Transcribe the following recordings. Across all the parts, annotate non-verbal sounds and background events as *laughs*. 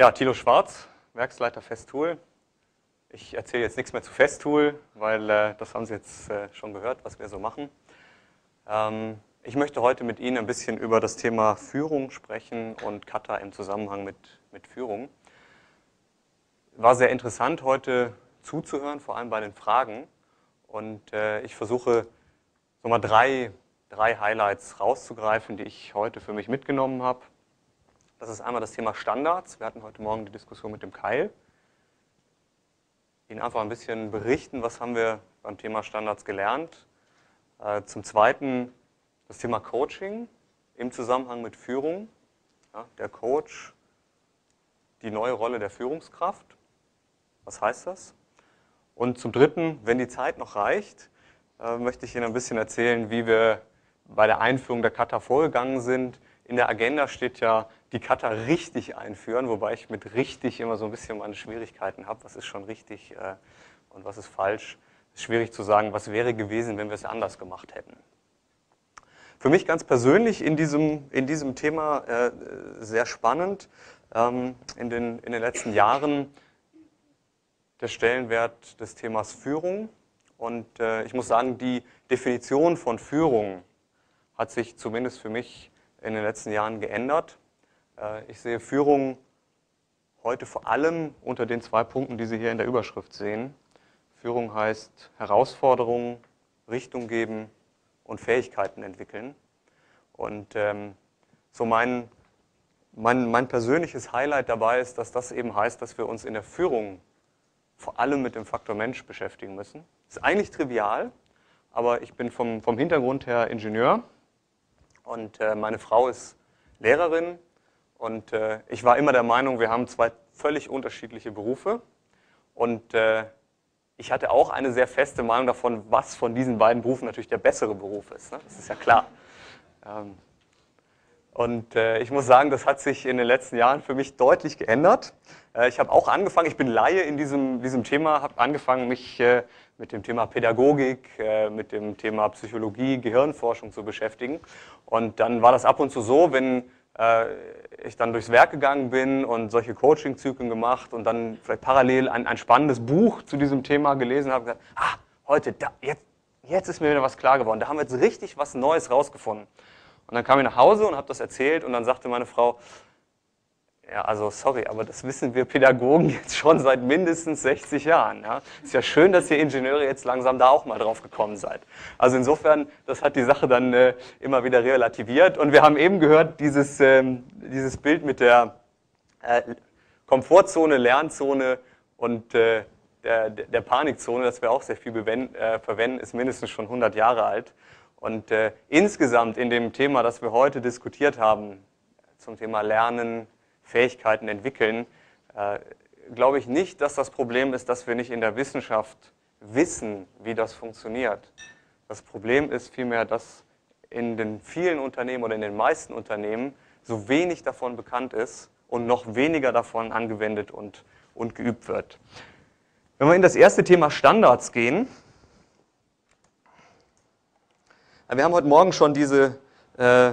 Ja, Thilo Schwarz, Werksleiter Festool. Ich erzähle jetzt nichts mehr zu Festool, weil äh, das haben Sie jetzt äh, schon gehört, was wir so machen. Ähm, ich möchte heute mit Ihnen ein bisschen über das Thema Führung sprechen und Kata im Zusammenhang mit, mit Führung. War sehr interessant, heute zuzuhören, vor allem bei den Fragen. Und äh, ich versuche so mal drei, drei Highlights rauszugreifen, die ich heute für mich mitgenommen habe. Das ist einmal das Thema Standards. Wir hatten heute Morgen die Diskussion mit dem Keil. Ihnen einfach ein bisschen berichten, was haben wir beim Thema Standards gelernt. Äh, zum Zweiten das Thema Coaching im Zusammenhang mit Führung. Ja, der Coach, die neue Rolle der Führungskraft. Was heißt das? Und zum Dritten, wenn die Zeit noch reicht, äh, möchte ich Ihnen ein bisschen erzählen, wie wir bei der Einführung der Kata vorgegangen sind. In der Agenda steht ja die Kata richtig einführen, wobei ich mit richtig immer so ein bisschen meine Schwierigkeiten habe. Was ist schon richtig äh, und was ist falsch? Es ist schwierig zu sagen, was wäre gewesen, wenn wir es anders gemacht hätten. Für mich ganz persönlich in diesem, in diesem Thema äh, sehr spannend. Ähm, in, den, in den letzten Jahren der Stellenwert des Themas Führung. Und äh, ich muss sagen, die Definition von Führung hat sich zumindest für mich in den letzten Jahren geändert. Äh, ich sehe Führung heute vor allem unter den zwei Punkten, die Sie hier in der Überschrift sehen. Führung heißt Herausforderungen, Richtung geben und Fähigkeiten entwickeln. Und ähm, so mein, mein, mein persönliches Highlight dabei ist, dass das eben heißt, dass wir uns in der Führung vor allem mit dem Faktor Mensch beschäftigen müssen. Ist eigentlich trivial, aber ich bin vom, vom Hintergrund her Ingenieur und äh, meine Frau ist Lehrerin und äh, ich war immer der Meinung, wir haben zwei völlig unterschiedliche Berufe. Und äh, ich hatte auch eine sehr feste Meinung davon, was von diesen beiden Berufen natürlich der bessere Beruf ist. Ne? Das ist ja klar. Ähm, und äh, ich muss sagen, das hat sich in den letzten Jahren für mich deutlich geändert. Äh, ich habe auch angefangen, ich bin Laie in diesem, diesem Thema, habe angefangen, mich äh, mit dem Thema Pädagogik, äh, mit dem Thema Psychologie, Gehirnforschung zu beschäftigen. Und dann war das ab und zu so, wenn äh, ich dann durchs Werk gegangen bin und solche Coaching-Zyklen gemacht und dann vielleicht parallel ein, ein spannendes Buch zu diesem Thema gelesen habe, gesagt, ah, heute, da, jetzt, jetzt ist mir wieder was klar geworden. Da haben wir jetzt richtig was Neues rausgefunden. Und dann kam ich nach Hause und habe das erzählt und dann sagte meine Frau, ja, also sorry, aber das wissen wir Pädagogen *laughs* jetzt schon seit mindestens 60 Jahren. Ja. Ist ja schön, dass ihr Ingenieure jetzt langsam da auch mal drauf gekommen seid. Also insofern, das hat die Sache dann äh, immer wieder relativiert. Und wir haben eben gehört, dieses, ähm, dieses Bild mit der äh, Komfortzone, Lernzone und äh, der, der Panikzone, das wir auch sehr viel äh, verwenden, ist mindestens schon 100 Jahre alt. Und äh, insgesamt in dem Thema, das wir heute diskutiert haben, zum Thema Lernen, Fähigkeiten entwickeln, äh, glaube ich nicht, dass das Problem ist, dass wir nicht in der Wissenschaft wissen, wie das funktioniert. Das Problem ist vielmehr, dass in den vielen Unternehmen oder in den meisten Unternehmen so wenig davon bekannt ist und noch weniger davon angewendet und, und geübt wird. Wenn wir in das erste Thema Standards gehen, wir haben heute Morgen schon diese äh,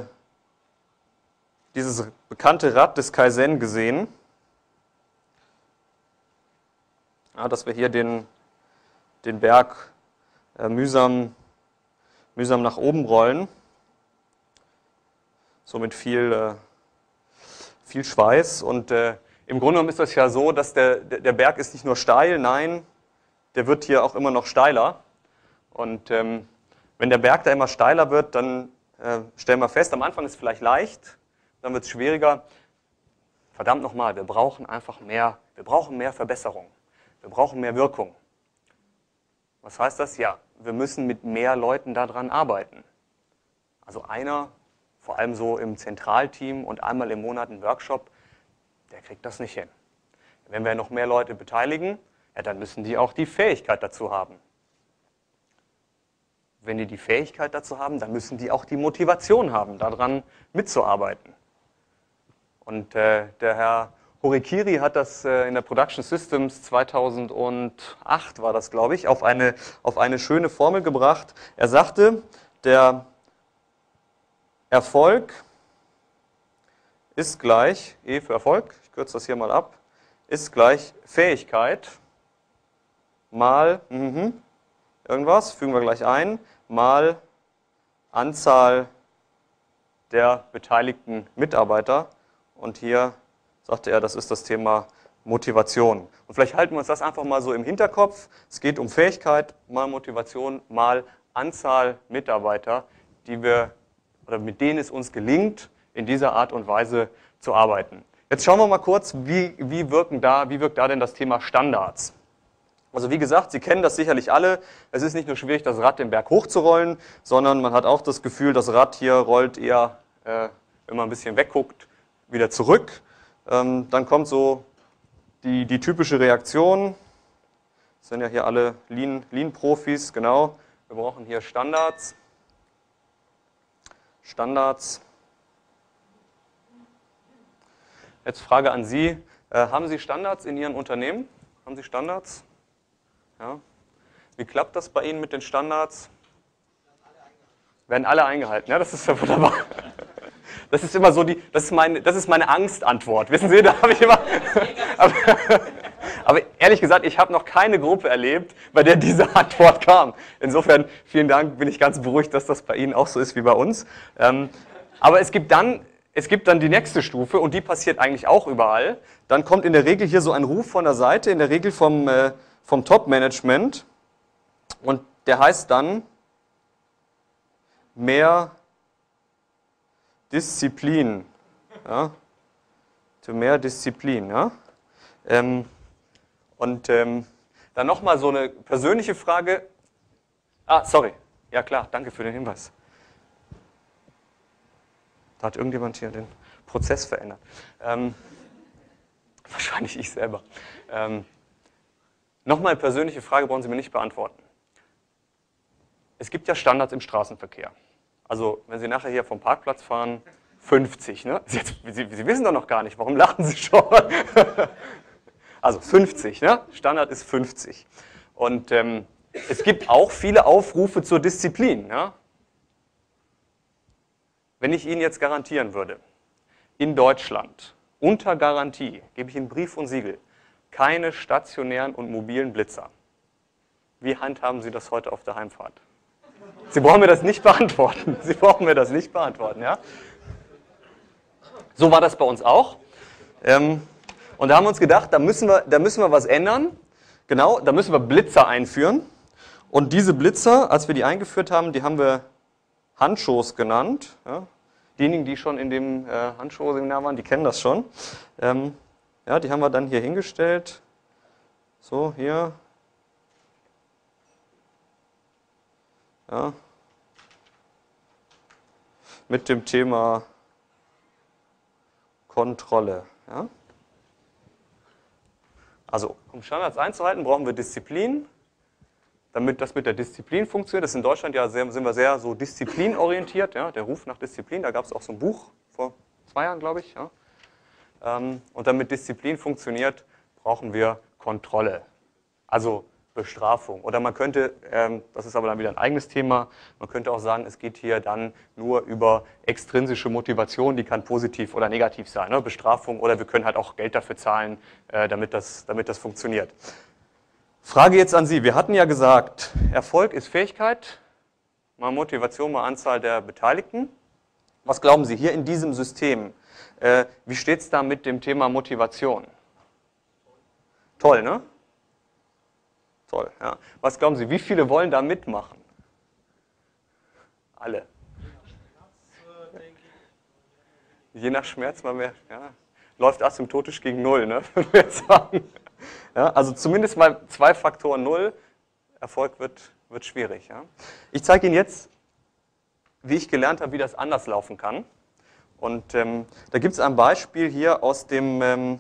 dieses bekannte Rad des Kaizen gesehen, ja, dass wir hier den, den Berg äh, mühsam, mühsam nach oben rollen, so mit viel, äh, viel Schweiß. Und äh, im Grunde genommen ist das ja so, dass der, der Berg ist nicht nur steil, nein, der wird hier auch immer noch steiler. Und ähm, wenn der Berg da immer steiler wird, dann äh, stellen wir fest, am Anfang ist es vielleicht leicht, dann wird es schwieriger. Verdammt nochmal, wir brauchen einfach mehr, wir brauchen mehr Verbesserung. Wir brauchen mehr Wirkung. Was heißt das? Ja, wir müssen mit mehr Leuten daran arbeiten. Also einer, vor allem so im Zentralteam und einmal im Monat ein Workshop, der kriegt das nicht hin. Wenn wir noch mehr Leute beteiligen, ja, dann müssen die auch die Fähigkeit dazu haben. Wenn die die Fähigkeit dazu haben, dann müssen die auch die Motivation haben, daran mitzuarbeiten. Und äh, der Herr Horikiri hat das äh, in der Production Systems 2008 war das, glaube ich, auf eine, auf eine schöne Formel gebracht. Er sagte, der Erfolg ist gleich, E für Erfolg, ich kürze das hier mal ab, ist gleich Fähigkeit mal mhm, irgendwas, fügen wir gleich ein, mal Anzahl der beteiligten Mitarbeiter. Und hier sagte er, das ist das Thema Motivation. Und vielleicht halten wir uns das einfach mal so im Hinterkopf. Es geht um Fähigkeit mal Motivation mal Anzahl Mitarbeiter, die wir oder mit denen es uns gelingt, in dieser Art und Weise zu arbeiten. Jetzt schauen wir mal kurz, wie, wie, wirken da, wie wirkt da denn das Thema Standards? Also wie gesagt, Sie kennen das sicherlich alle. Es ist nicht nur schwierig, das Rad den Berg hochzurollen, sondern man hat auch das Gefühl, das Rad hier rollt eher, äh, wenn man ein bisschen wegguckt, wieder zurück. Ähm, dann kommt so die, die typische Reaktion. Das sind ja hier alle Lean-Profis, Lean genau. Wir brauchen hier Standards. Standards. Jetzt Frage an Sie. Äh, haben Sie Standards in Ihrem Unternehmen? Haben Sie Standards? Ja. Wie klappt das bei Ihnen mit den Standards? Werden alle eingehalten. Ja, das ist ja wunderbar. Das ist immer so die, das ist meine, das ist meine Angstantwort. Wissen Sie, *laughs* da habe ich immer. Aber, aber ehrlich gesagt, ich habe noch keine Gruppe erlebt, bei der diese Antwort kam. Insofern vielen Dank, bin ich ganz beruhigt, dass das bei Ihnen auch so ist wie bei uns. Ähm, aber es gibt dann es gibt dann die nächste Stufe und die passiert eigentlich auch überall. Dann kommt in der Regel hier so ein Ruf von der Seite, in der Regel vom, äh, vom Top-Management und der heißt dann mehr Disziplin. Ja? Zu mehr Disziplin. Ja? Ähm, und ähm, dann nochmal so eine persönliche Frage. Ah, sorry. Ja klar, danke für den Hinweis. Da hat irgendjemand hier den Prozess verändert. Ähm, *laughs* wahrscheinlich ich selber. Ähm, Nochmal eine persönliche Frage brauchen Sie mir nicht beantworten. Es gibt ja Standards im Straßenverkehr. Also wenn Sie nachher hier vom Parkplatz fahren, 50. Ne? Sie, Sie, Sie wissen doch noch gar nicht, warum lachen Sie schon? *laughs* also 50, ne? Standard ist 50. Und ähm, es gibt auch viele Aufrufe zur Disziplin. Ja? Wenn ich Ihnen jetzt garantieren würde, in Deutschland, unter Garantie, gebe ich Ihnen Brief und Siegel, keine stationären und mobilen Blitzer. Wie handhaben Sie das heute auf der Heimfahrt? Sie brauchen mir das nicht beantworten. *laughs* Sie brauchen mir das nicht beantworten, ja? So war das bei uns auch. Ähm, und da haben wir uns gedacht, da müssen, wir, da müssen wir was ändern. Genau, da müssen wir Blitzer einführen. Und diese Blitzer, als wir die eingeführt haben, die haben wir Handschuhs genannt. Ja. Diejenigen, die schon in dem äh, waren, die kennen das schon. Ähm, ja, die haben wir dann hier hingestellt. So, hier. Ja. Mit dem Thema Kontrolle. Ja. Also, um Standards einzuhalten, brauchen wir Disziplin, damit das mit der Disziplin funktioniert. Das ist in Deutschland ja sehr, sind wir sehr so disziplinorientiert, ja, der Ruf nach Disziplin. Da gab es auch so ein Buch vor zwei Jahren, glaube ich. Ja. Ähm, und damit Disziplin funktioniert, brauchen wir Kontrolle, also Bestrafung. Oder man könnte, ähm, das ist aber dann wieder ein eigenes Thema, man könnte auch sagen, es geht hier dann nur über extrinsische Motivation, die kann positiv oder negativ sein. Ne? Bestrafung oder wir können halt auch Geld dafür zahlen, äh, damit, das, damit das funktioniert. Frage jetzt an Sie. Wir hatten ja gesagt, Erfolg ist Fähigkeit, mal Motivation, mal Anzahl der Beteiligten. Was glauben Sie hier in diesem System? Äh, wie steht es da mit dem Thema Motivation? Toll, ne? Toll, ja. Was glauben Sie, wie viele wollen da mitmachen? Alle. Je nach Schmerz mal mehr, ja. Läuft asymptotisch gegen Null, ne? *laughs* Würde jetzt sagen. Ja, also zumindest mal zwei Faktoren null, Erfolg wird, wird schwierig. Ja. Ich zeige Ihnen jetzt, wie ich gelernt habe, wie das anders laufen kann. Und ähm, da gibt es ein Beispiel hier aus dem, ähm,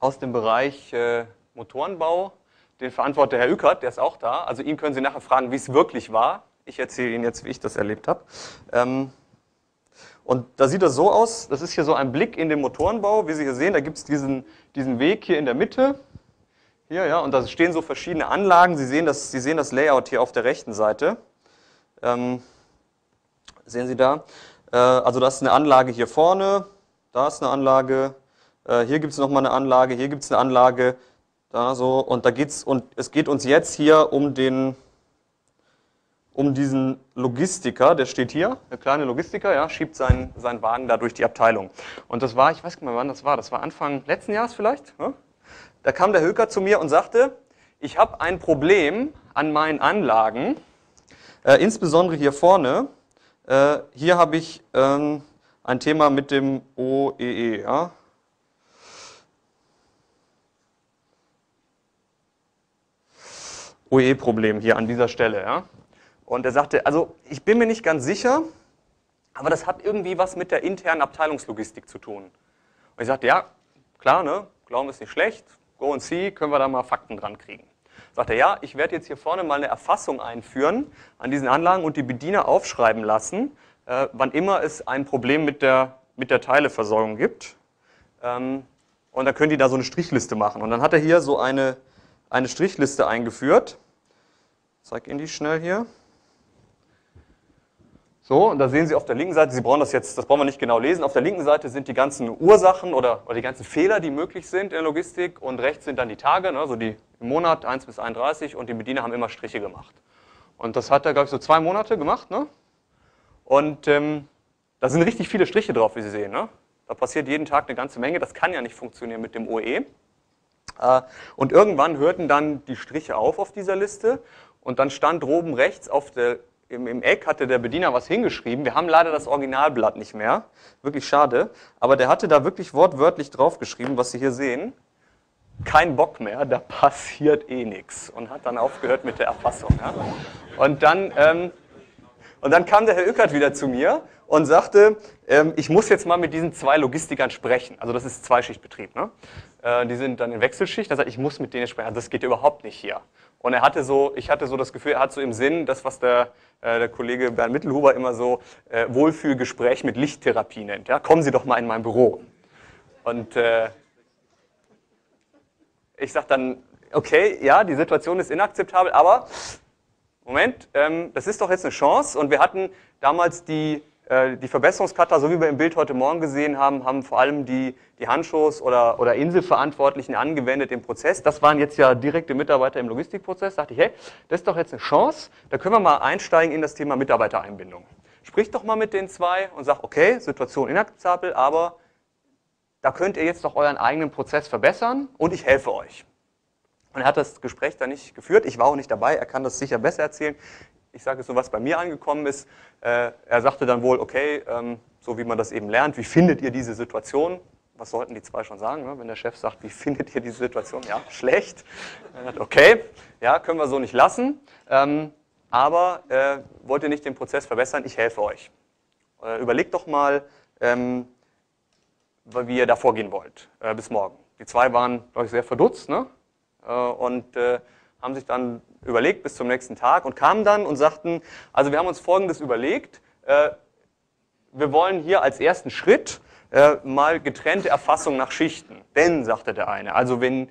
aus dem Bereich äh, Motorenbau. Den verantwortet Herr Ückert, der ist auch da. Also ihn können Sie nachher fragen, wie es wirklich war. Ich erzähle Ihnen jetzt, wie ich das erlebt habe. Ähm, und da sieht das so aus, das ist hier so ein Blick in den Motorenbau. Wie Sie hier sehen, da gibt es diesen, diesen Weg hier in der Mitte. Hier, ja, und da stehen so verschiedene Anlagen. Sie sehen das, Sie sehen das Layout hier auf der rechten Seite. Ähm, sehen Sie da. Äh, also das ist eine Anlage hier vorne, da ist eine Anlage, äh, hier gibt es nochmal eine Anlage, hier gibt es eine Anlage, da so, und da geht's, und es geht uns jetzt hier um den, um diesen Logistiker, der steht hier, der kleine Logistiker, ja, schiebt seinen, seinen Wagen da durch die Abteilung. Und das war, ich weiß nicht mehr, wann das war, das war Anfang letzten Jahres vielleicht. Ja? Da kam der Höker zu mir und sagte, ich habe ein Problem an meinen Anlagen, äh, insbesondere hier vorne. Äh, hier habe ich ähm, ein Thema mit dem OEE. E, ja? OE-Problem hier an dieser Stelle. Ja? Und er sagte, also ich bin mir nicht ganz sicher, aber das hat irgendwie was mit der internen Abteilungslogistik zu tun. Und ich sagte, ja, klar, ne, Glauben ist nicht schlecht, go and see, können wir da mal Fakten dran kriegen. Sagt er, ja, ich werde jetzt hier vorne mal eine Erfassung einführen an diesen Anlagen und die Bediener aufschreiben lassen, äh, wann immer es ein Problem mit der, mit der Teileversorgung gibt. Ähm, und dann können die da so eine Strichliste machen. Und dann hat er hier so eine, eine Strichliste eingeführt. Ich zeige Ihnen die schnell hier. So, und da sehen Sie auf der linken Seite, Sie brauchen das jetzt, das brauchen wir nicht genau lesen, auf der linken Seite sind die ganzen Ursachen oder, oder die ganzen Fehler, die möglich sind in der Logistik und rechts sind dann die Tage, ne, also die im Monat 1 bis 31 und die Bediener haben immer Striche gemacht. Und das hat er, glaube ich, so zwei Monate gemacht. Ne? Und ähm, da sind richtig viele Striche drauf, wie Sie sehen. Ne? Da passiert jeden Tag eine ganze Menge, das kann ja nicht funktionieren mit dem OE. Äh, und irgendwann hörten dann die Striche auf auf dieser Liste und dann stand oben rechts auf der im, im Eck hatte der Bediener was hingeschrieben. Wir haben leider das Originalblatt nicht mehr. Wirklich schade. Aber der hatte da wirklich wortwörtlich draufgeschrieben, was Sie hier sehen. Kein Bock mehr, da passiert eh nichts. Und hat dann aufgehört mit der Erfassung. Ja? Und, dann, ähm, und dann kam der Herr Ückert wieder zu mir und sagte, ähm, ich muss jetzt mal mit diesen zwei Logistikern sprechen. Also das ist Zweischichtbetrieb. Ne? Äh, die sind dann in Wechselschicht. Er sagt, ich muss mit denen sprechen. Also das geht überhaupt nicht hier. Und er hatte so, ich hatte so das Gefühl, er hat so im Sinn, das, was der, äh, der Kollege Bernd Mittelhuber immer so äh, Wohlfühlgespräch mit Lichttherapie nennt. Ja? Kommen Sie doch mal in mein Büro. Und äh, ich sage dann, okay, ja, die Situation ist inakzeptabel, aber Moment, ähm, das ist doch jetzt eine Chance. Und wir hatten damals die die Verbesserungskata, so wie wir im Bild heute Morgen gesehen haben, haben vor allem die, die Handschuhs oder, oder Inselverantwortlichen angewendet im Prozess. Das waren jetzt ja direkte Mitarbeiter im Logistikprozess. Da dachte ich, hey, das ist doch jetzt eine Chance, da können wir mal einsteigen in das Thema Mitarbeitereinbindung. Sprich doch mal mit den zwei und sag, okay, Situation inakzeptabel, aber da könnt ihr jetzt doch euren eigenen Prozess verbessern und ich helfe euch. Und er hat das Gespräch da nicht geführt. Ich war auch nicht dabei. Er kann das sicher besser erzählen ich sage es so, was bei mir angekommen ist. Äh, er sagte dann wohl, okay, ähm, so wie man das eben lernt, wie findet ihr diese Situation? Was sollten die zwei schon sagen, ne? wenn der Chef sagt, wie *laughs* findet ihr diese Situation? Ja, schlecht. okay, ja, können wir so nicht lassen. Ähm, aber äh, wollt ihr nicht den Prozess verbessern? Ich helfe euch. Äh, überlegt doch mal, ähm, wie ihr da vorgehen wollt, äh, bis morgen. Die zwei waren, glaube ich, sehr verdutzt ne? Äh, und äh, haben sich dann überlegt bis zum nächsten Tag und kamen dann und sagten, also wir haben uns Folgendes überlegt, äh, wir wollen hier als ersten Schritt äh, mal getrennte Erfassung nach Schichten. Denn, sagte der eine, also wenn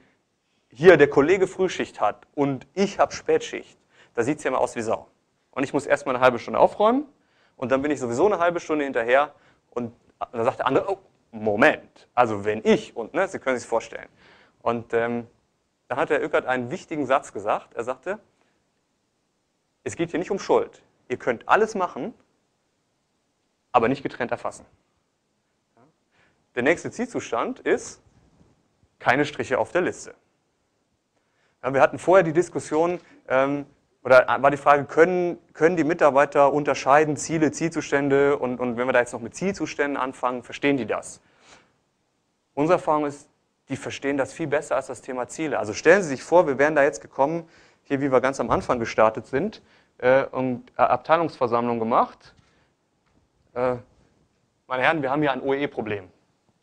hier der Kollege Frühschicht hat und ich habe Spätschicht, da sieht es ja mal aus wie Sau. Und ich muss erstmal eine halbe Stunde aufräumen und dann bin ich sowieso eine halbe Stunde hinterher und dann sagt der andere, oh, Moment, also wenn ich und, ne, Sie können sich vorstellen. Und ähm, da hat Herr Ückert einen wichtigen Satz gesagt. Er sagte, es geht hier nicht um Schuld. Ihr könnt alles machen, aber nicht getrennt erfassen. Der nächste Zielzustand ist keine Striche auf der Liste. wir hatten vorher die Diskussion, ähm, oder war die Frage, können, können die Mitarbeiter unterscheiden Ziele, Zielzustände und, und wenn wir da jetzt noch mit Zielzuständen anfangen, verstehen die das? Unsere Erfahrung ist, die verstehen das viel besser als das Thema Ziele. Also stellen Sie sich vor, wir wären da jetzt gekommen, hier wie wir ganz am Anfang gestartet sind, äh, und äh, Abteilungsversammlung gemacht. Äh, meine Herren, wir haben hier ein OE-Problem.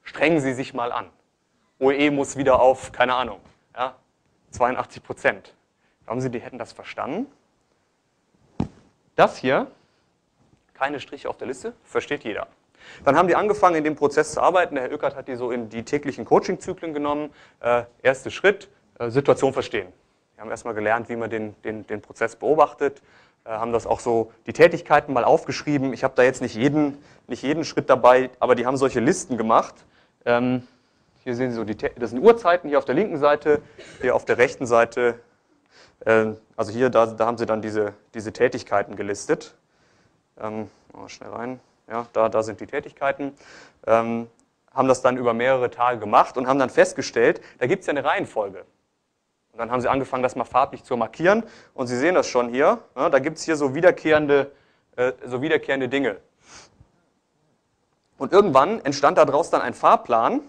Strengen Sie sich mal an. OE muss wieder auf, keine Ahnung, ja, 82 Prozent. Glauben Sie, die hätten das verstanden? Das hier, keine Striche auf der Liste, versteht jeder. Dann haben die angefangen, in dem Prozess zu arbeiten. Der Herr Ückert hat die so in die täglichen Coaching-Zyklen genommen. Äh, erster Schritt, äh, Situation verstehen. Wir haben erstmal gelernt, wie man den, den, den Prozess beobachtet. äh, haben das auch so, die Tätigkeiten mal aufgeschrieben. Ich habe da jetzt nicht jeden, nicht jeden Schritt dabei, aber die haben solche Listen gemacht. Ähm, hier sehen Sie so, die, das sind Uhrzeiten hier auf der linken Seite, hier auf der rechten Seite. Äh, also hier, da, da haben Sie dann diese, diese Tätigkeiten gelistet. Ähm, mal schnell rein. Ja, da, da sind die Tätigkeiten. Ähm, haben das dann über mehrere Tage gemacht und haben dann festgestellt, da gibt es ja eine Reihenfolge. Und dann haben sie angefangen, das mal farblich zu markieren. Und Sie sehen das schon hier. Ja, da gibt es hier so wiederkehrende, äh, so wiederkehrende Dinge. Und irgendwann entstand daraus dann ein Fahrplan.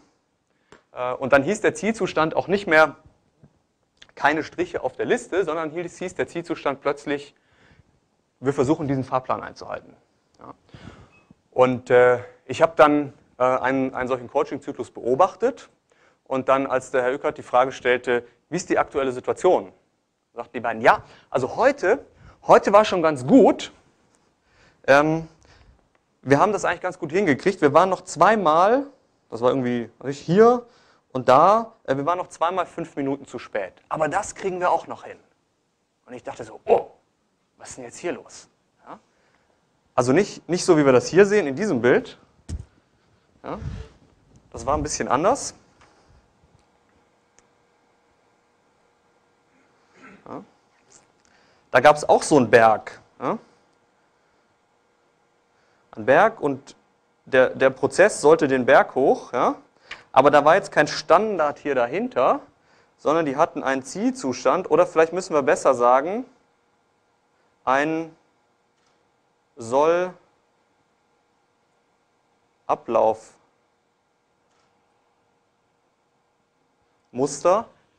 Äh, und dann hieß der Zielzustand auch nicht mehr keine Striche auf der Liste, sondern hieß der Zielzustand plötzlich, wir versuchen diesen Fahrplan einzuhalten. Ja. Und äh, ich habe dann äh, einen, einen solchen Coaching-Zyklus beobachtet und dann, als der Herr Ückert die Frage stellte, wie ist die aktuelle Situation? Sagten die beiden, ja, also heute, heute war schon ganz gut. Ähm, wir haben das eigentlich ganz gut hingekriegt. Wir waren noch zweimal, das war irgendwie hier und da, äh, wir waren noch zweimal fünf Minuten zu spät. Aber das kriegen wir auch noch hin. Und ich dachte so, oh, was ist denn jetzt hier los? Also nicht, nicht so, wie wir das hier sehen in diesem Bild. Ja? Das war ein bisschen anders. Ja. Da gab es auch so einen Berg. Ja. Ein Berg und der, der Prozess sollte den Berg hoch, ja. aber da war jetzt kein Standard hier dahinter, sondern die hatten einen Zielzustand oder vielleicht müssen wir besser sagen, ein soll Ablaufmuster,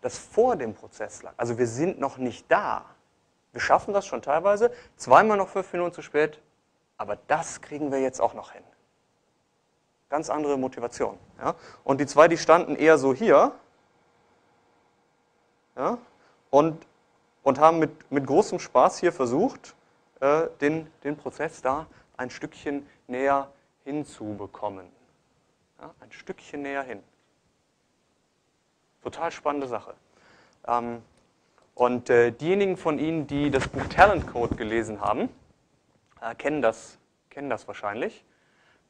das vor dem Prozess lag. Also wir sind noch nicht da. Wir schaffen das schon teilweise, zweimal noch fünf Minuten zu spät, aber das kriegen wir jetzt auch noch hin. Ganz andere Motivation. Ja? Und die zwei, die standen eher so hier ja? und, und haben mit, mit großem Spaß hier versucht, äh, den, den Prozess da ein Stückchen näher hinzubekommen. Ja? Ein Stückchen näher hin. Total spannende Sache. Ähm, und äh, diejenigen von Ihnen, die das Buch Talent Code gelesen haben, äh, kennen, das, kennen das wahrscheinlich.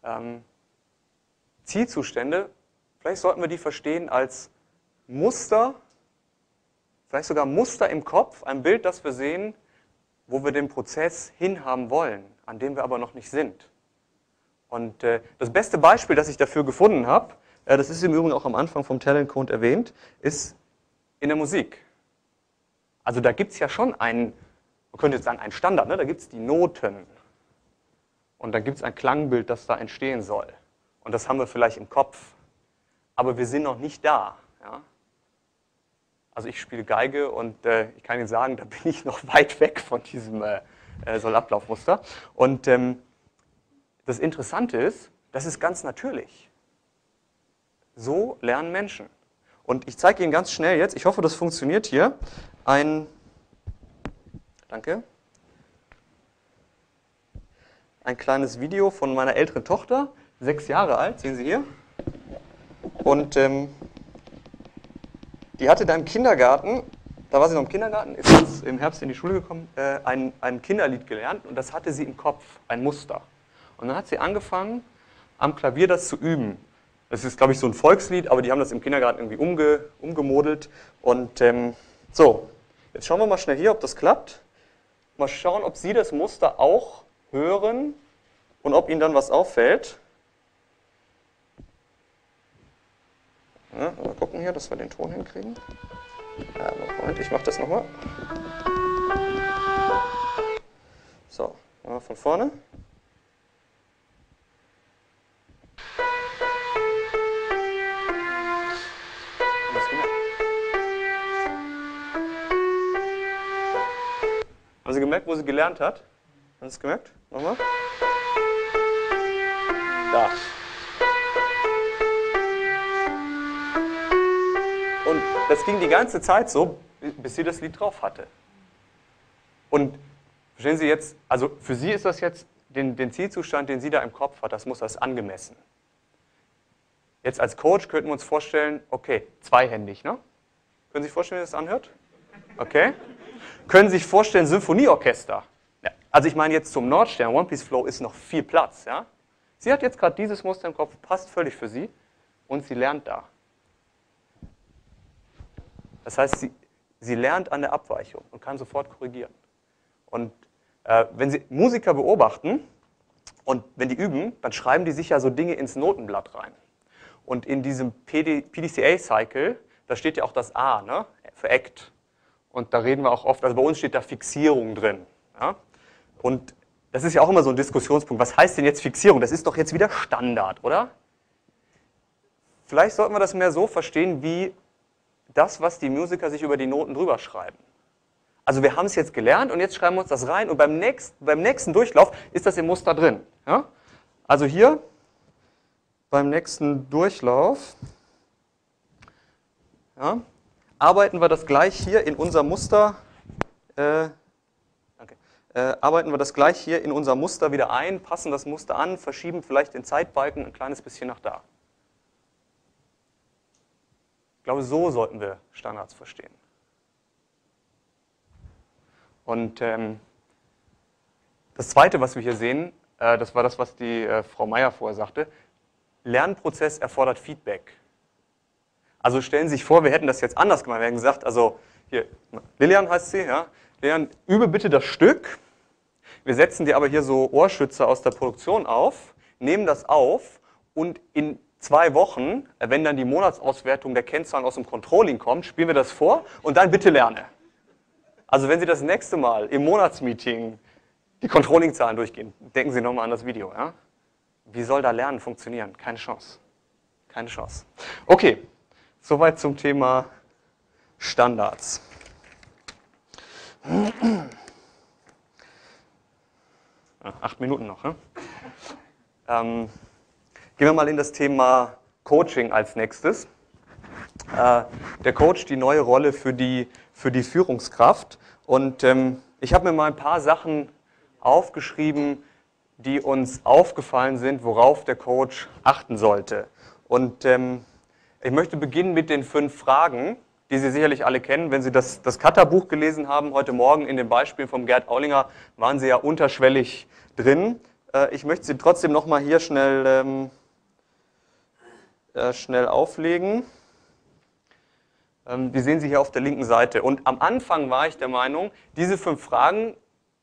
Ähm, Zielzustände, vielleicht sollten wir die verstehen als Muster, vielleicht sogar Muster im Kopf, ein Bild, das wir sehen, wo wir den Prozess hinhaben wollen, an dem wir aber noch nicht sind. Und äh, das beste Beispiel, das ich dafür gefunden habe, äh, das ist im Übrigen auch am Anfang vom Talent Code erwähnt, ist in der Musik. Also da gibt es ja schon einen, man könnte jetzt sagen, einen Standard, ne? da gibt es die Noten. Und dann gibt es ein Klangbild, das da entstehen soll. Und das haben wir vielleicht im Kopf. Aber wir sind noch nicht da. Ja? Also ich spiele Geige und äh, ich kann Ihnen sagen, *laughs* da bin ich noch weit weg von diesem äh, äh Sollablaufmuster. Und ähm, das Interessante ist, das ist ganz natürlich. So lernen Menschen. Und ich zeige Ihnen ganz schnell jetzt, ich hoffe, das funktioniert hier, ein, danke, ein kleines Video von meiner älteren Tochter, sechs Jahre alt, sehen Sie hier. Und ähm, die hatte da im Kindergarten, da war sie noch im Kindergarten, ist jetzt im Herbst in die Schule gekommen, äh, ein, ein Kinderlied gelernt und das hatte sie im Kopf, ein Muster. Und dann hat sie angefangen, am Klavier das zu üben. Das ist, glaube ich, so ein Volkslied, aber die haben das im Kindergarten irgendwie umge, umgemodelt. Und ähm, so, jetzt schauen wir mal schnell hier, ob das klappt. Mal schauen, ob Sie das Muster auch hören und ob Ihnen dann was auffällt. Ja, mal gucken hier, dass wir den Ton hinkriegen. Ja, Moment, ich mache das nochmal. So, mal von vorne. Haben Sie gemerkt, wo sie gelernt hat? Haben Sie es gemerkt? Nochmal. Da. Das ging die ganze Zeit so, bis sie das Lied drauf hatte. Und verstehen Sie jetzt, also für sie ist das jetzt den, den Zielzustand, den sie da im Kopf hat, das muss das angemessen. Jetzt als Coach könnten wir uns vorstellen, okay, zweihändig, ne? Können Sie sich vorstellen, wie das anhört? Okay. Können Sie sich vorstellen, Symphonieorchester? Ja, Also ich meine jetzt zum Nordstern, One Piece Flow ist noch viel Platz. Ja? Sie hat jetzt gerade dieses Muster im Kopf, passt völlig für sie und sie lernt da. Das heißt, sie, sie lernt an der Abweichung und kann sofort korrigieren. Und äh, wenn Sie Musiker beobachten und wenn die üben, dann schreiben die sich ja so Dinge ins Notenblatt rein. Und in diesem PDCA-Cycle, da steht ja auch das A ne, für Act. Und da reden wir auch oft, also bei uns steht da Fixierung drin. Ja? Und das ist ja auch immer so ein Diskussionspunkt. Was heißt denn jetzt Fixierung? Das ist doch jetzt wieder Standard, oder? Vielleicht sollten wir das mehr so verstehen wie das, was die Musiker sich über die Noten drüber schreiben. Also wir haben es jetzt gelernt und jetzt schreiben wir uns das rein und beim nächsten, beim nächsten Durchlauf ist das im Muster drin. Ja? Also hier beim nächsten Durchlauf ja, arbeiten wir das gleich hier in unser Muster, äh, äh, arbeiten wir das gleich hier in unser Muster wieder ein, passen das Muster an, verschieben vielleicht den Zeitbalken ein kleines bisschen nach da. Ich glaube, so sollten wir Standards verstehen. Und ähm, das Zweite, was wir hier sehen, äh, das war das, was die äh, Frau Meier vorher sagte, Lernprozess erfordert Feedback. Also stellen Sie sich vor, wir hätten das jetzt anders gemacht. Wir hätten gesagt, also hier, Lilian heißt sie, ja, Lilian, übe bitte das Stück. Wir setzen dir aber hier so Ohrschützer aus der Produktion auf, nehmen das auf und in zwei Wochen, äh, wenn dann die Monatsauswertung der Kennzahlen aus dem Controlling kommt, spielen wir das vor und dann bitte lerne. Also wenn Sie das nächste Mal im Monatsmeeting die Controlling-Zahlen durchgehen, denken Sie nochmal an das Video. Ja? Wie soll da Lernen funktionieren? Keine Chance. Keine Chance. Okay, soweit zum Thema Standards. Acht Minuten noch. Ne? Ähm, Gehen wir mal in das Thema Coaching als nächstes. Äh, der Coach, die neue Rolle für die, für die Führungskraft. Und ähm, ich habe mir mal ein paar Sachen aufgeschrieben, die uns aufgefallen sind, worauf der Coach achten sollte. Und ähm, ich möchte beginnen mit den fünf Fragen, die Sie sicherlich alle kennen. Wenn Sie das, das Kata-Buch gelesen haben, heute Morgen in dem Beispiel von Gerd Aulinger, waren Sie ja unterschwellig drin. Äh, ich möchte Sie trotzdem nochmal hier schnell ähm, äh, schnell auflegen. Ähm, die sehen Sie hier auf der linken Seite. Und am Anfang war ich der Meinung, diese fünf Fragen,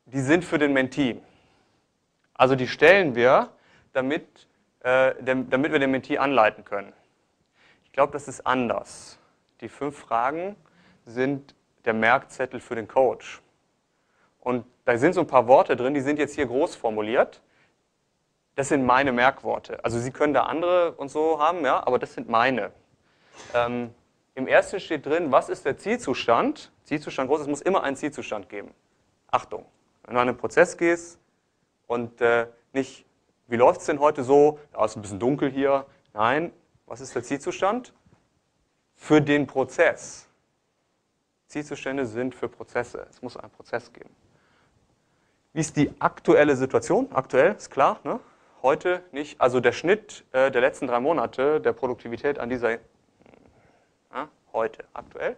die sind für den Mentee. Also die stellen wir, damit, äh, damit wir den Mentee anleiten können. Ich glaube, das ist anders. Die fünf Fragen sind der Merkzettel für den Coach. Und da sind so ein paar Worte drin, die sind jetzt hier groß formuliert. Das sind meine Merkworte. Also Sie können da andere und so haben, ja, aber das sind meine. Ähm, Im ersten steht drin, was ist der Zielzustand? Zielzustand groß, es muss immer einen Zielzustand geben. Achtung, wenn du an einen Prozess gehst und äh, nicht, wie läuft es denn heute so? Ja, ist ein bisschen dunkel hier. Nein, was ist der Zielzustand? Für den Prozess. Zielzustände sind für Prozesse. Es muss einen Prozess geben. Wie ist die aktuelle Situation? Aktuell, ist klar, ne? Heute nicht, also der Schnitt äh, der letzten drei Monate der Produktivität an dieser, ja, heute, aktuell.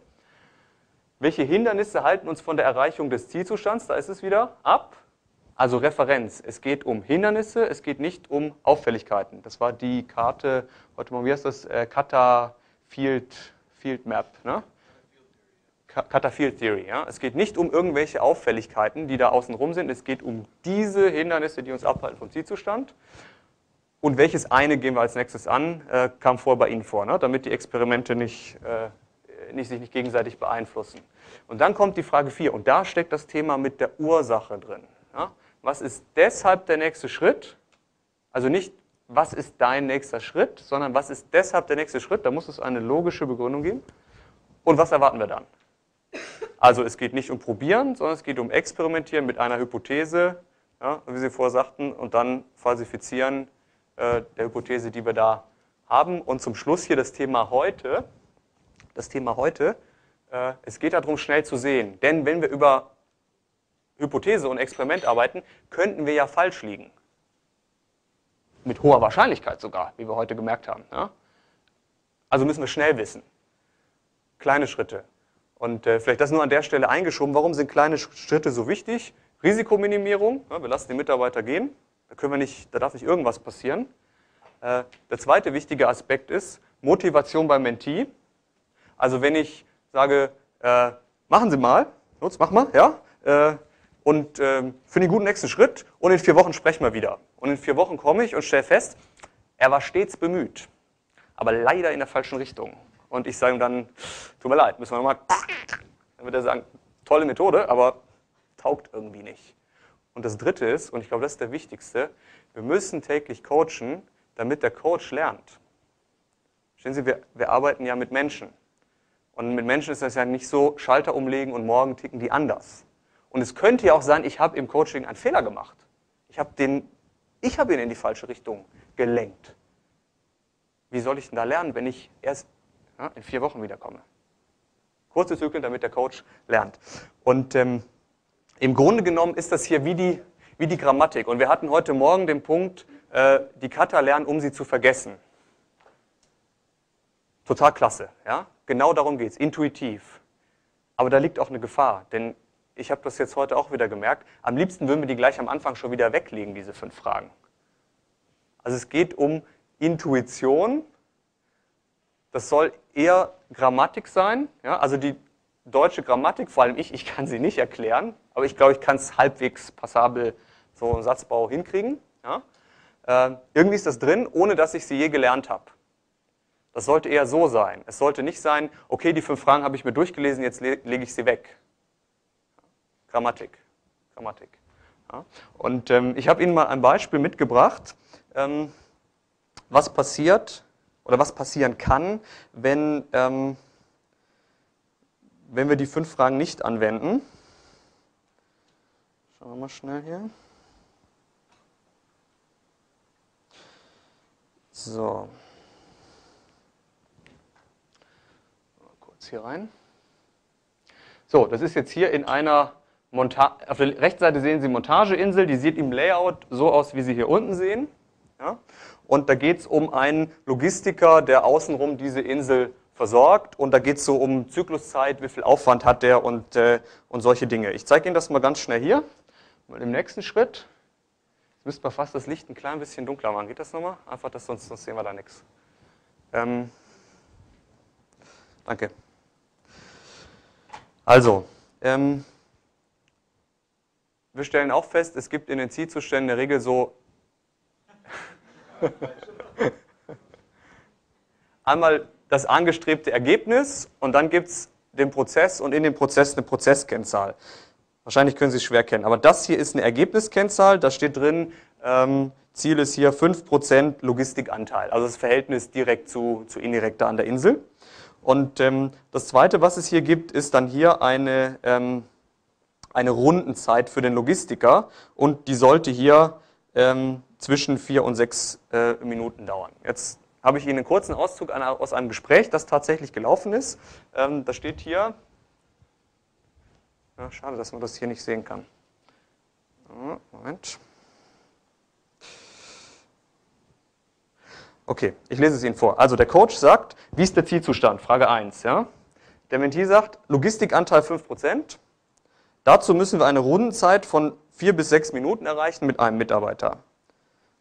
Welche Hindernisse halten uns von der Erreichung des Zielzustands? Da ist es wieder ab. Also Referenz. Es geht um Hindernisse, es geht nicht um Auffälligkeiten. Das war die Karte, warte mal, wie heißt das? Äh, Kata Field, Field Map. Ne? Field Theory. Ja? Es geht nicht um irgendwelche Auffälligkeiten, die da außen rum sind. Es geht um diese Hindernisse, die uns abhalten vom Zielzustand. Und welches eine gehen wir als nächstes an, äh, kam vor bei Ihnen vor, ne? damit die Experimente nicht, äh, nicht, sich nicht gegenseitig beeinflussen. Und dann kommt die Frage 4 und da steckt das Thema mit der Ursache drin. Ja? Was ist deshalb der nächste Schritt? Also nicht, was ist dein nächster Schritt, sondern was ist deshalb der nächste Schritt? Da muss es eine logische Begründung geben. Und was erwarten wir dann? Also es geht nicht um Probieren, sondern es geht um Experimentieren mit einer Hypothese, ja, wie Sie vorher sagten, und dann Falsifizieren äh, der Hypothese, die wir da haben. Und zum Schluss hier das Thema heute. Das Thema heute, äh, es geht darum, schnell zu sehen. Denn wenn wir über Hypothese und Experiment arbeiten, könnten wir ja falsch liegen. Mit hoher Wahrscheinlichkeit sogar, wie wir heute gemerkt haben. Ja? Also müssen wir schnell wissen. Kleine Schritte. Und äh, vielleicht das nur an der Stelle eingeschoben. Warum sind kleine Schritte so wichtig? Risikominimierung, ja, wir lassen die Mitarbeiter gehen, da, können wir nicht, da darf nicht irgendwas passieren. Äh, der zweite wichtige Aspekt ist Motivation beim Mentee. Also wenn ich sage, äh, machen Sie mal, los, mach mal, ja, äh, und äh, für den guten nächsten Schritt und in vier Wochen sprechen wir wieder. Und in vier Wochen komme ich und stelle fest, er war stets bemüht, aber leider in der falschen Richtung. Und ich sage ihm dann, tut mir leid, müssen wir nochmal, dann wird er sagen, tolle Methode, aber taugt irgendwie nicht. Und das Dritte ist, und ich glaube, das ist der wichtigste, wir müssen täglich coachen, damit der Coach lernt. Verstehen Sie, wir, wir arbeiten ja mit Menschen. Und mit Menschen ist das ja nicht so, Schalter umlegen und morgen ticken die anders. Und es könnte ja auch sein, ich habe im Coaching einen Fehler gemacht. Ich habe den, ich habe ihn in die falsche Richtung gelenkt. Wie soll ich denn da lernen, wenn ich erst ja, in vier Wochen wiederkomme? Kurze Zyklen, damit der Coach lernt. Und ähm, im Grunde genommen ist das hier wie die, wie die Grammatik. Und wir hatten heute Morgen den Punkt, äh, die Kata lernen, um sie zu vergessen. Total klasse. Ja? Genau darum geht es, intuitiv. Aber da liegt auch eine Gefahr, denn ich habe das jetzt heute auch wieder gemerkt, am liebsten würden wir die gleich am Anfang schon wieder weglegen, diese fünf Fragen. Also es geht um Intuition. Das soll eher Grammatik sein. Ja? Also die deutsche Grammatik, vor allem ich, ich kann sie nicht erklären, aber ich glaube, ich kann es halbwegs passabel so einen Satzbau hinkriegen. Ja? Äh, irgendwie ist das drin, ohne dass ich sie je gelernt habe. Das sollte eher so sein. Es sollte nicht sein, okay, die fünf Fragen habe ich mir durchgelesen, jetzt le lege ich sie weg. Grammatik. Grammatik. Ja. Und ähm, ich habe Ihnen mal ein Beispiel mitgebracht, ähm, was passiert oder was passieren kann, wenn, ähm, wenn wir die fünf Fragen nicht anwenden. Schauen wir mal schnell hier. So. hier rein. So, das ist jetzt hier in einer Montage, auf der rechten Seite sehen Sie Montageinsel, die sieht im Layout so aus, wie Sie hier unten sehen. Ja? Und da geht es um einen Logistiker, der außenrum diese Insel versorgt. Und da geht es so um Zykluszeit, wie viel Aufwand hat der und, äh, und solche Dinge. Ich zeige Ihnen das mal ganz schnell hier. Mal im nächsten Schritt. Jetzt müsste man fast das Licht ein klein bisschen dunkler machen. Geht das nochmal? Einfach, dass sonst, sonst sehen wir da nichts. Ähm, danke. Also, ähm, wir stellen auch fest, es gibt in den Zielzuständen in der Regel so *laughs* einmal das angestrebte Ergebnis und dann gibt es den Prozess und in dem Prozess eine Prozesskennzahl. Wahrscheinlich können Sie es schwer kennen, aber das hier ist eine Ergebniskennzahl, da steht drin, ähm, Ziel ist hier 5% Logistikanteil, also das Verhältnis direkt zu, zu indirekter an der Insel. Und ähm, das Zweite, was es hier gibt, ist dann hier eine, ähm, eine Rundenzeit für den Logistiker und die sollte hier ähm, zwischen vier und sechs äh, Minuten dauern. Jetzt habe ich Ihnen einen kurzen Auszug aus einem Gespräch, das tatsächlich gelaufen ist. Ähm, da steht hier, ja, schade, dass man das hier nicht sehen kann. Moment. Okay, ich lese es Ihnen vor. Also der Coach sagt, wie ist der Zielzustand? Frage 1. Ja? Der Mentee sagt, Logistikanteil 5%. Dazu müssen wir eine Rundenzeit von 4 bis 6 Minuten erreichen mit einem Mitarbeiter.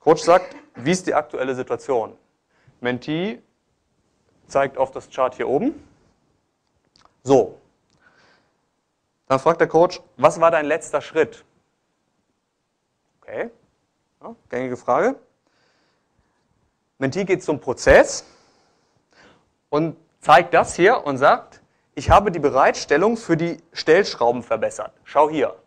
Coach sagt, wie ist die aktuelle Situation? Mentee zeigt auf das Chart hier oben. So. Dann fragt der Coach, was war dein letzter Schritt? Okay, ja, gängige Frage. Mentee geht zum Prozess und zeigt das hier und sagt, ich habe die Bereitstellung für die Stellschrauben verbessert. Schau hier,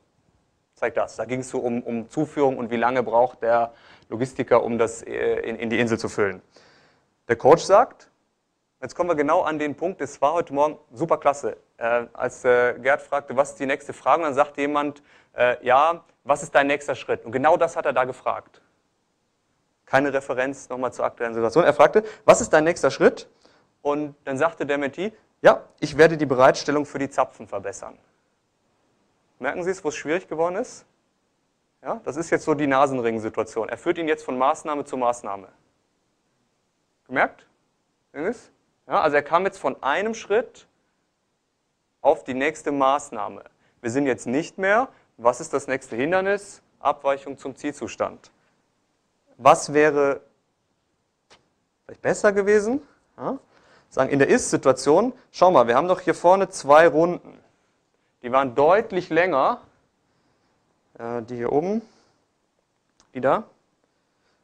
zeigt das. Da ging es so um, um, Zuführung und wie lange braucht der Logistiker, um das äh, in, in die Insel zu füllen. Der Coach sagt, jetzt kommen wir genau an den Punkt, es war heute Morgen super klasse. Äh, als äh, Gerd fragte, was ist die nächste Frage, dann sagt jemand, äh, ja, was ist dein nächster Schritt? Und genau das hat er da gefragt keine Referenz nochmal zur aktuellen Situation. Er fragte, was ist dein nächster Schritt? Und dann sagte der Mentee, ja, ich werde die Bereitstellung für die Zapfen verbessern. Merken Sie es, wo es schwierig geworden ist? Ja, das ist jetzt so die Nasenring-Situation. Er führt ihn jetzt von Maßnahme zu Maßnahme. Gemerkt? Ja, also er kam jetzt von einem Schritt auf die nächste Maßnahme. Wir sind jetzt nicht mehr was ist das nächste Hindernis? Abweichung zum Zielzustand. Was wäre vielleicht besser gewesen? Ja? Sagen, in der Ist-Situation, schau mal, wir haben doch hier vorne zwei Runden. Die waren deutlich länger. Äh, die hier oben, die da,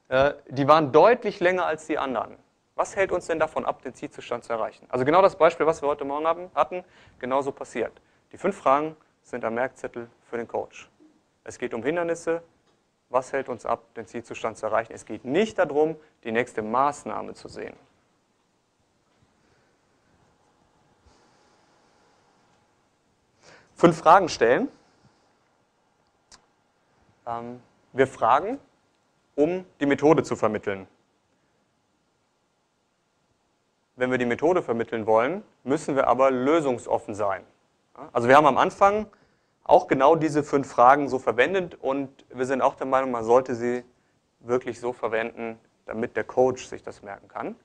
äh, die waren deutlich länger als die anderen. Was hält uns denn davon ab, den Zielzustand zu erreichen? Also genau das Beispiel, was wir heute Morgen hatten, genauso passiert. Die fünf Fragen sind am Merkzettel für den Coach. Es geht um Hindernisse. Was hält uns ab, den Zielzustand zu erreichen? Es geht nicht darum, die nächste Maßnahme zu sehen. Fünf Fragen stellen. Ähm, wir fragen, um die Methode zu vermitteln. Wenn wir die Methode vermitteln wollen, müssen wir aber lösungsoffen sein. Also wir haben am Anfang auch genau diese fünf Fragen so verwendet und wir sind auch der Meinung, man sollte sie wirklich so verwenden, damit der Coach sich das merken kann.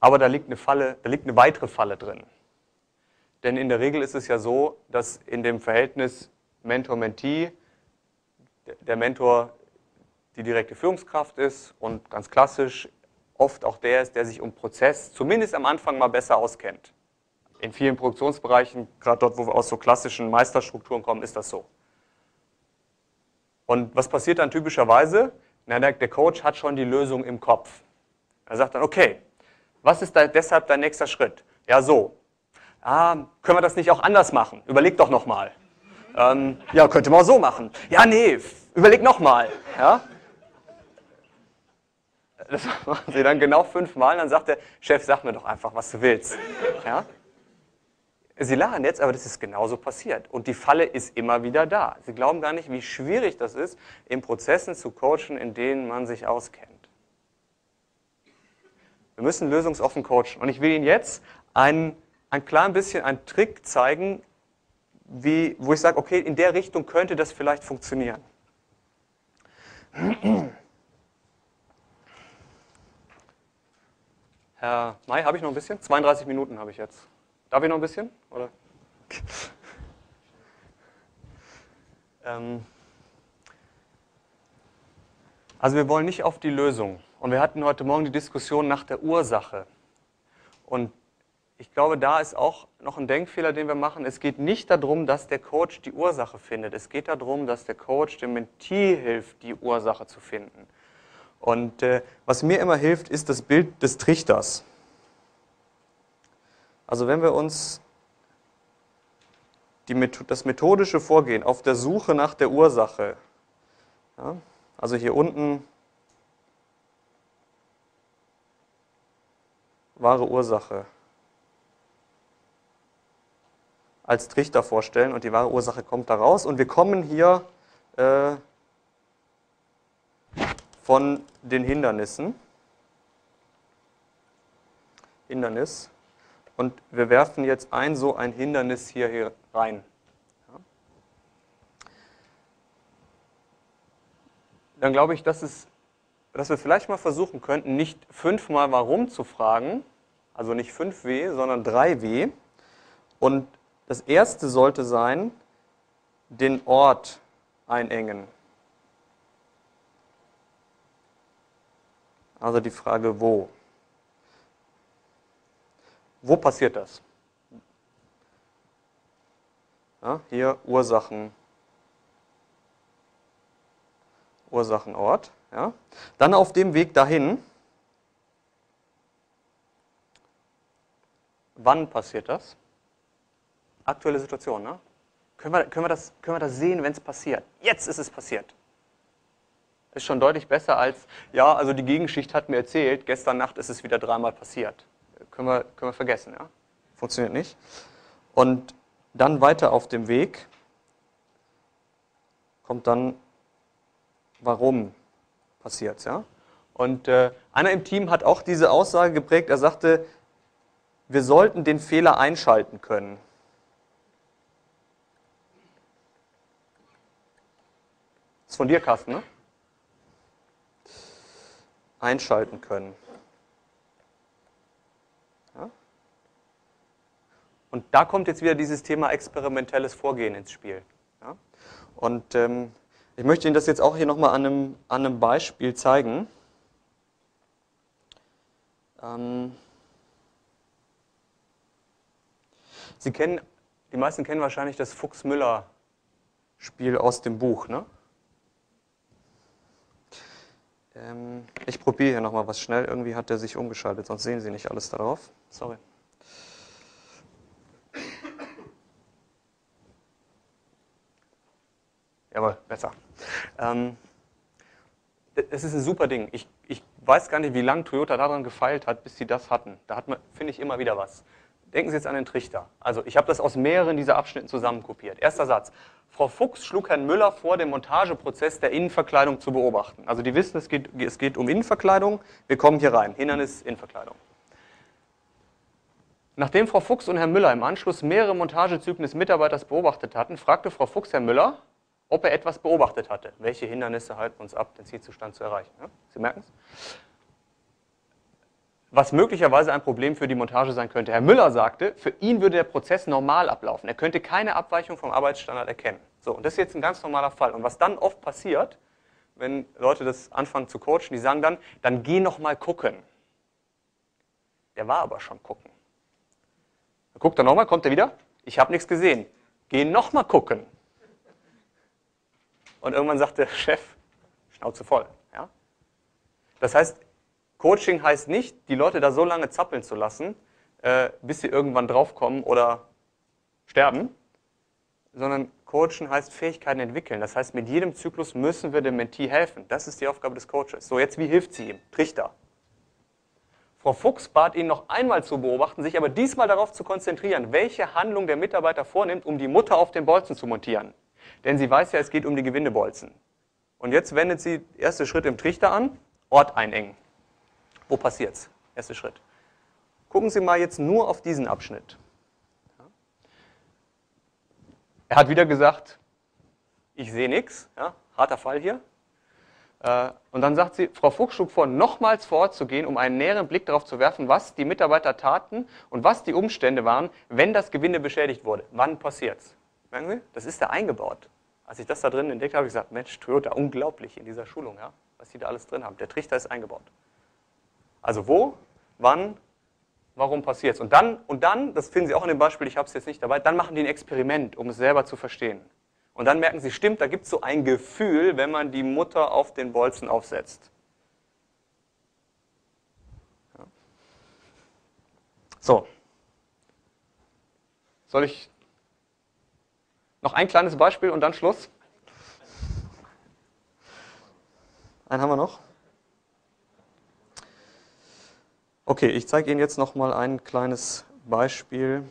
Aber da liegt eine Falle, da liegt eine weitere Falle drin. Denn in der Regel ist es ja so, dass in dem Verhältnis Mentor-Mentee der Mentor die direkte Führungskraft ist und ganz klassisch oft auch der ist, der sich um Prozess zumindest am Anfang mal besser auskennt. In vielen Produktionsbereichen, gerade dort, wo wir aus so klassischen Meisterstrukturen kommen, ist das so. Und was passiert dann typischerweise? Na, der, Coach hat schon die Lösung im Kopf. Er sagt dann, okay, was ist da deshalb dein nächster Schritt? Ja, so. Ah, können wir das nicht auch anders machen? Überleg doch nochmal. Ähm, ja, könnte man auch so machen. Ja, nee, überleg nochmal. Ja? Das *laughs* machen sie dann genau fünfmal. Dann sagt der Chef, sag mir doch einfach, was du willst. Ja? Sie lachen jetzt, aber das ist genauso passiert. Und die Falle ist immer wieder da. Sie glauben gar nicht, wie schwierig das ist, in Prozessen zu coachen, in denen man sich auskennt. Wir müssen lösungsoffen coachen. Und ich will Ihnen jetzt ein, ein klein bisschen einen Trick zeigen, wie, wo ich sage, okay, in der Richtung könnte das vielleicht funktionieren. *clears throat* Herr May, habe ich noch ein bisschen? 32 Minuten habe ich jetzt. Darf ich noch ein bisschen? Oder? *laughs* ähm also wir wollen nicht auf die Lösung. Und wir hatten heute Morgen die Diskussion nach der Ursache. Und ich glaube, da ist auch noch ein Denkfehler, den wir machen. Es geht nicht darum, dass der Coach die Ursache findet. Es geht darum, dass der Coach dem Mentee hilft, die Ursache zu finden. Und äh, was mir immer hilft, ist das Bild des Trichters. Also wenn wir uns die, das methodische Vorgehen auf der Suche nach der Ursache, ja, also hier unten wahre Ursache, als Trichter vorstellen und die wahre Ursache kommt da raus und wir kommen hier äh, von den Hindernissen. Hindernis. Und wir werfen jetzt ein so ein Hindernis hier, hier rein. Dann glaube ich, dass, es, dass wir vielleicht mal versuchen könnten, nicht fünfmal warum zu fragen, also nicht 5W, sondern 3W. Und das erste sollte sein, den Ort einengen. Also die Frage, wo? Wo passiert das? Ja, hier Ursachen, Ursachenort. Ja. Dann auf dem Weg dahin, wann passiert das? Aktuelle Situation, ne? Können wir, können wir, das, können wir das sehen, wenn es passiert? Jetzt ist es passiert ist schon deutlich besser als, ja, also die Gegenschicht hat mir erzählt, gestern Nacht ist es wieder dreimal passiert. Können wir, können wir vergessen, ja? Funktioniert nicht. Und dann weiter auf dem Weg kommt dann, warum passiert ja? Und äh, einer im Team hat auch diese Aussage geprägt, er sagte, wir sollten den Fehler einschalten können. Das ist von dir, Carsten, ne? einschalten können. Ja? Und da kommt jetzt wieder dieses Thema experimentelles Vorgehen ins Spiel. Ja? Und ähm, ich möchte Ihnen das jetzt auch hier nochmal an einem, an einem Beispiel zeigen. Ähm Sie kennen, die meisten kennen wahrscheinlich das Fuchs-Müller-Spiel aus dem Buch. Ne? Ähm ich probiere hier nochmal was schnell. Irgendwie hat der sich umgeschaltet, sonst sehen Sie nicht alles darauf. Sorry. Jawohl, besser. Ähm, es ist ein super Ding. Ich, ich weiß gar nicht, wie lange Toyota daran gefeilt hat, bis sie das hatten. Da hat man, finde ich, immer wieder was. Denken Sie jetzt an den Trichter. Also ich habe das aus mehreren dieser Abschnitten zusammenkopiert. Erster Satz. Frau Fuchs schlug Herrn Müller vor, den Montageprozess der Innenverkleidung zu beobachten. Also die wissen, es geht, es geht um Innenverkleidung. Wir kommen hier rein. Hindernis, Innenverkleidung. Nachdem Frau Fuchs und Herr Müller im Anschluss mehrere Montagezyklen des Mitarbeiters beobachtet hatten, fragte Frau Fuchs Herrn Müller, ob er etwas beobachtet hatte. Welche Hindernisse halten uns ab, den Zielzustand zu erreichen? Sie merken es? Was möglicherweise ein Problem für die Montage sein könnte. Herr Müller sagte, für ihn würde der Prozess normal ablaufen. Er könnte keine Abweichung vom Arbeitsstandard erkennen. So, und das ist jetzt ein ganz normaler Fall. Und was dann oft passiert, wenn Leute das anfangen zu coachen, die sagen dann, dann geh noch mal gucken. Der war aber schon gucken. Dann guckt er nochmal, kommt er wieder? Ich habe nichts gesehen. Geh noch mal gucken. Und irgendwann sagt der *laughs* Chef, Schnauze voll. Ja? Das heißt, Coaching heißt nicht, die Leute da so lange zappeln zu lassen, äh, bis sie irgendwann draufkommen oder sterben, sondern Coachen heißt Fähigkeiten entwickeln. Das heißt, mit jedem Zyklus müssen wir dem Mentee helfen. Das ist die Aufgabe des Coaches. So, jetzt wie hilft sie ihm? Trichter. Frau Fuchs bat ihn noch einmal zu beobachten, sich aber diesmal darauf zu konzentrieren, welche Handlung der Mitarbeiter vornimmt, um die Mutter auf den Bolzen zu montieren denn sie weiß ja, es geht um die Gewindebolzen. Und jetzt wendet sie erste Schritt im Trichter an, Ort einengen. Wo passiert's? Erster Schritt. Gucken Sie mal jetzt nur auf diesen Abschnitt. Er hat wieder gesagt, ich sehe nichts, ja, harter Fall hier. Äh, und dann sagt sie, Frau Fuchs schlug vor, nochmals vor Ort zu gehen, um einen näheren Blick darauf zu werfen, was die Mitarbeiter taten und was die Umstände waren, wenn das Gewinde beschädigt wurde. Wann passiert's? Merken Sie? Das ist da eingebaut. Als ich das da drin entdeckt habe, habe ich gesagt, Mensch, Toyota, unglaublich in dieser Schulung, ja, was die da alles drin haben. Der Trichter ist eingebaut. Also wo, wann, warum passiert es? Und dann, und dann, das finden Sie auch in dem Beispiel, ich habe es jetzt nicht dabei, dann machen die ein Experiment, um es selber zu verstehen. Und dann merken Sie, stimmt, da gibt es so ein Gefühl, wenn man die Mutter auf den Bolzen aufsetzt. Ja. So. Soll ich noch ein kleines Beispiel und dann Schluss. Einen haben wir noch. Okay, ich zeige Ihnen jetzt noch mal ein kleines Beispiel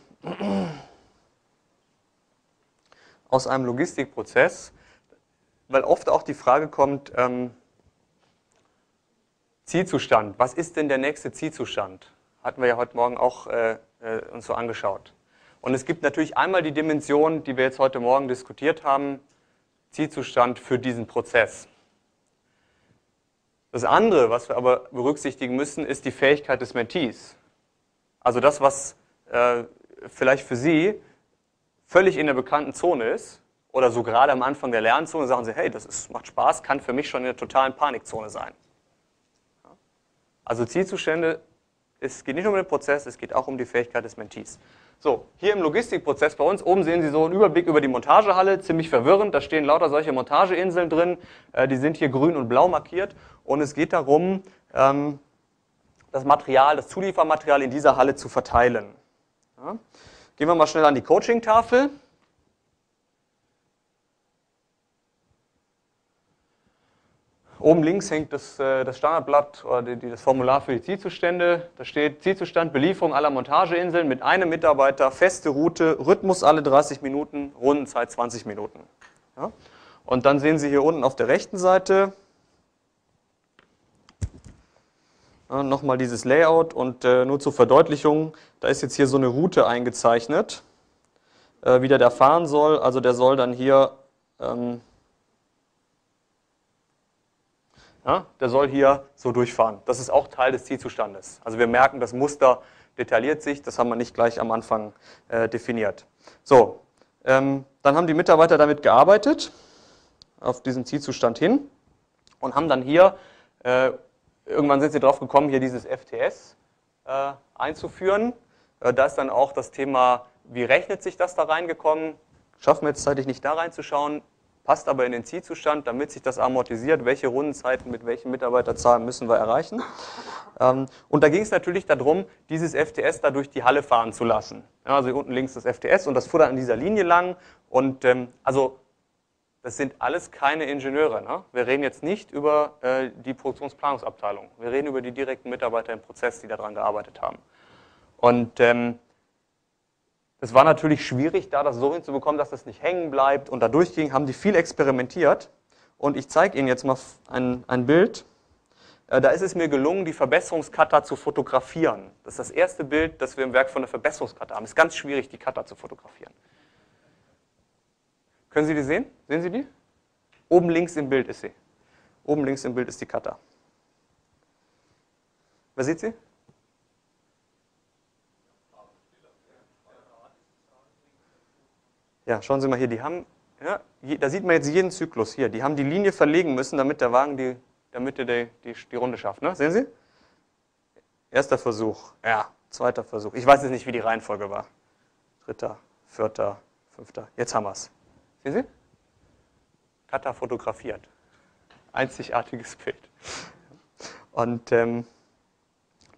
aus einem Logistikprozess, weil oft auch die Frage kommt, ähm, Zielzustand, was ist denn der nächste Zielzustand? Hatten wir ja heute Morgen auch äh, äh, uns so angeschaut. Und es gibt natürlich einmal die Dimension, die wir jetzt heute Morgen diskutiert haben, Zielzustand für diesen Prozess. Das andere, was wir aber berücksichtigen müssen, ist die Fähigkeit des Mentees. Also das, was äh, vielleicht für Sie völlig in der bekannten Zone ist, oder so gerade am Anfang der Lernzone sagen Sie, hey, das ist, macht Spaß, kann für mich schon in der totalen Panikzone sein. Also Zielzustände, es geht nicht nur um den Prozess, es geht auch um die Fähigkeit des Mentees. So, hier im Logistikprozess bei uns, oben sehen Sie so einen Überblick über die Montagehalle, ziemlich verwirrend, da stehen lauter solche Montageinseln drin, äh, die sind hier grün und blau markiert und es geht darum, ähm, das Material, das Zuliefermaterial in dieser Halle zu verteilen. Gehen wir mal schnell an die Coaching-Tafel. Oben links hängt das, äh, das Standardblatt oder das Formular für die Zielzustände. Da steht Zielzustand, Belieferung aller Montageinseln mit einem Mitarbeiter, feste Route, Rhythmus alle 30 Minuten, Rundenzeit 20 Minuten. Ja? Und dann sehen Sie hier unten auf der rechten Seite ja, nochmal dieses Layout und äh, nur zur Verdeutlichung, da ist jetzt hier so eine Route eingezeichnet, äh, wie der da fahren soll. Also der soll dann hier ähm, Ja, der soll hier so durchfahren. Das ist auch Teil des Zielzustandes. Also wir merken, das Muster detailliert sich, das haben wir nicht gleich am Anfang äh, definiert. So, ähm, dann haben die Mitarbeiter damit gearbeitet, auf diesen Zielzustand hin und haben dann hier, äh, irgendwann sind sie drauf gekommen, hier dieses FTS äh, einzuführen. Äh, da ist dann auch das Thema, wie rechnet sich das da reingekommen? Schaffen wir jetzt zeitlich nicht da reinzuschauen, passt aber in den Zielzustand, damit sich das amortisiert, welche Rundenzeiten mit welchen Mitarbeiterzahlen müssen wir erreichen. Ähm, und da ging es natürlich darum, dieses FTS da durch die Halle fahren zu lassen. also hier unten links das FTS und das fuhr dann an dieser Linie lang. Und ähm, also das sind alles keine Ingenieure. Ne? Wir reden jetzt nicht über äh, die Produktionsplanungsabteilung. Wir reden über die direkten Mitarbeiter im Prozess, die daran gearbeitet haben. Und ähm, es war natürlich schwierig, da das so hinzubekommen, dass das nicht hängen bleibt. Und da durchging, haben die viel experimentiert. Und ich zeige Ihnen jetzt mal ein, ein Bild. Äh, da ist es mir gelungen, die Verbesserungskata zu fotografieren. Das ist das erste Bild, das wir im Werk von der Verbesserungskata haben. Es ist ganz schwierig, die Kata zu fotografieren. Können Sie die sehen? Sehen Sie die? Oben links im Bild ist sie. Oben links im Bild ist die Kata. Wer sieht sie? Ja, schauen Sie mal hier, die haben, ja, da sieht man jetzt jeden Zyklus hier. Die haben die Linie verlegen müssen, damit der Wagen die, damit er die, die, die Runde schafft. Ne? Sehen Sie? Erster Versuch, ja, zweiter Versuch. Ich weiß jetzt nicht, wie die Reihenfolge war. Dritter, vierter, fünfter. Jetzt haben wir es. Sehen Sie? Kata fotografiert. Einzigartiges *laughs* Bild. Und ähm,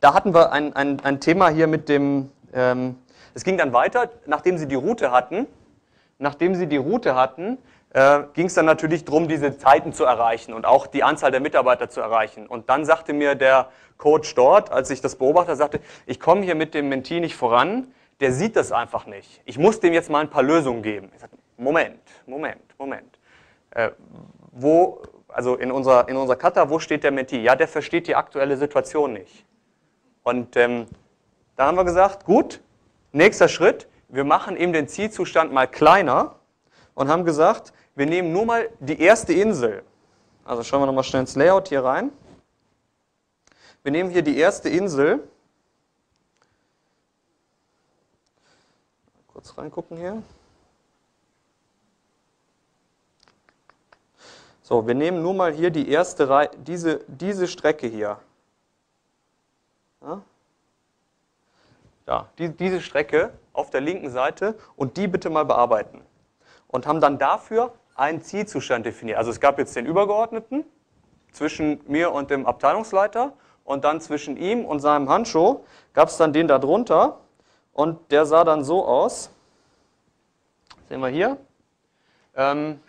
da hatten wir ein, ein, ein Thema hier mit dem, ähm, es ging dann weiter, nachdem Sie die Route hatten, nachdem sie die Route hatten, äh, ging es dann natürlich darum, diese Zeiten zu erreichen und auch die Anzahl der Mitarbeiter zu erreichen. Und dann sagte mir der Coach dort, als ich das beobachte, sagte, ich komme hier mit dem Mentee nicht voran, der sieht das einfach nicht. Ich muss dem jetzt mal ein paar Lösungen geben. Ich sagte, Moment, Moment, Moment. Äh, wo, also in unserer, in unserer Kata, wo steht der Mentee? Ja, der versteht die aktuelle Situation nicht. Und ähm, da haben wir gesagt, gut, nächster Schritt, wir machen eben den Zielzustand mal kleiner und haben gesagt, wir nehmen nur mal die erste Insel. Also schauen wir nochmal schnell ins Layout hier rein. Wir nehmen hier die erste Insel. Kurz reingucken hier. So, wir nehmen nur mal hier die erste Reihe, diese, diese Strecke hier. Ja, ja die, diese Strecke auf der linken Seite und die bitte mal bearbeiten. Und haben dann dafür einen Zielzustand definiert. Also es gab jetzt den Übergeordneten zwischen mir und dem Abteilungsleiter und dann zwischen ihm und seinem Handschuh gab es dann den da drunter und der sah dann so aus. Sehen wir hier. Ähm,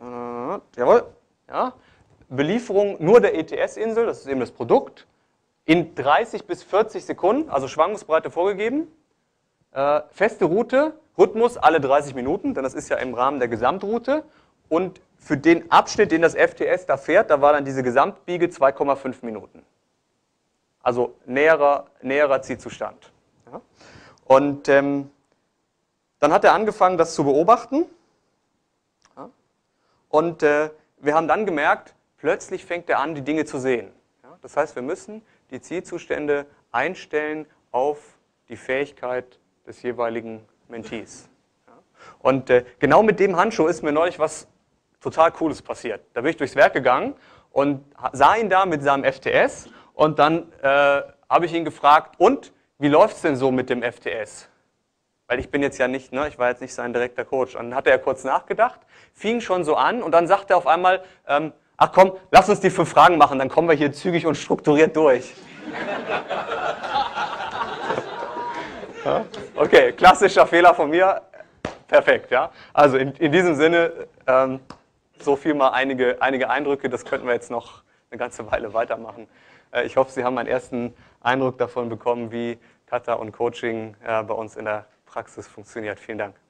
äh, jawohl. Ja. Belieferung nur der ETS-Insel, das ist eben das Produkt in 30 bis 40 Sekunden, also Schwankungsbreite vorgegeben. Äh, feste Route, Rhythmus alle 30 Minuten, denn das ist ja im Rahmen der Gesamtroute. Und für den Abschnitt, den das FTS da fährt, da war dann diese Gesamtbiege 2,5 Minuten. Also näherer, näherer Zielzustand. Ja. Und ähm, dann hat er angefangen, das zu beobachten. Ja. Und äh, wir haben dann gemerkt, plötzlich fängt er an, die Dinge zu sehen. Ja. Das heißt, wir müssen die Zielzustände einstellen auf die Fähigkeit des jeweiligen Mentees. Und äh, genau mit dem Handschuh ist mir neulich was total Cooles passiert. Da bin ich durchs Werk gegangen und sah ihn da mit seinem FTS und dann äh, habe ich ihn gefragt, und wie läuft es denn so mit dem FTS? Weil ich bin jetzt ja nicht, ne, ich war jetzt nicht sein direkter Coach. Und dann hat er kurz nachgedacht, fing schon so an und dann sagte er auf einmal, ähm, ach komm, lass uns die fünf Fragen machen, dann kommen wir hier zügig und strukturiert durch. Okay, klassischer Fehler von mir. Perfekt, ja. Also in, in diesem Sinne, ähm, so viel mal einige, einige Eindrücke, das könnten wir jetzt noch eine ganze Weile weitermachen. Äh, ich hoffe, Sie haben einen ersten Eindruck davon bekommen, wie Kata und Coaching äh, bei uns in der Praxis funktioniert. Vielen Dank.